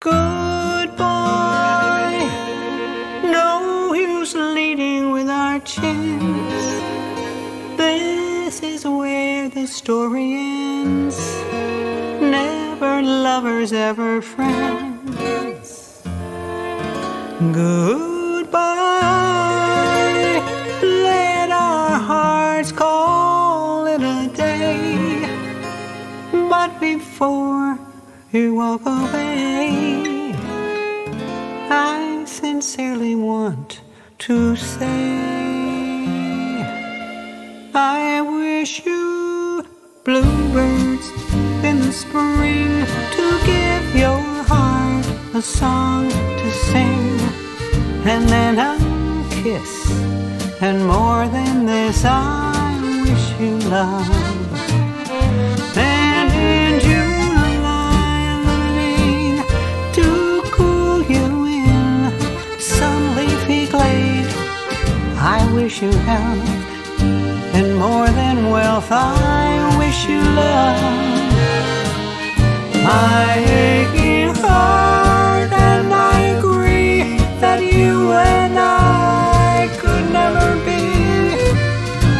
Goodbye. No use leading with our chins. This is where the story ends. Never lovers, ever friends. Goodbye. Let our hearts call it a day. But before you walk away, I sincerely want to say, I wish you bluebirds in the spring to give your heart a song to sing, and then a kiss, and more than this, I wish you love. Wish you health and more than wealth. I wish you love. My aching heart, and I agree that you and I could never be.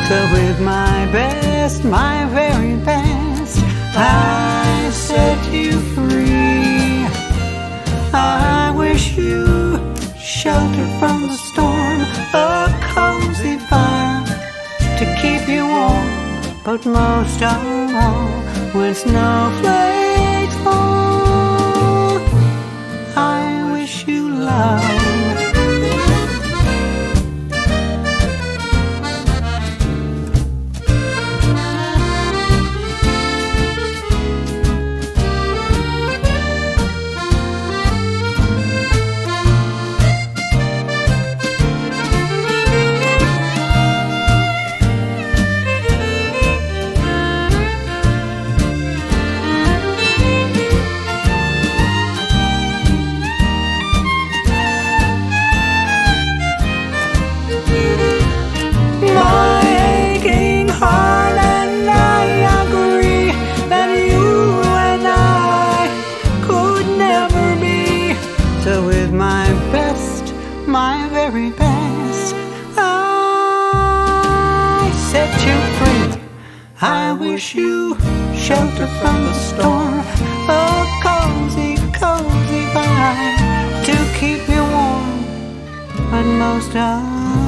So with my best, my very best, I set you free. I wish you shelter from the storm, fire to keep you warm. But most of all, when snowflakes fall, my very best, I set you free. I wish you shelter from the storm, a cozy, cozy fire to keep you warm. But most of